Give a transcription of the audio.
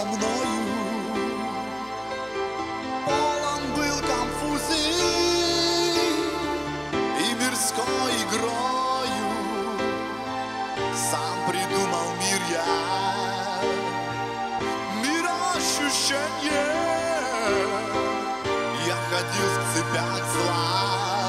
Со мною. Полон был конфузий и мирской игрою. Сам придумал мир я, мир ощущение. Я ходил в цепях зла.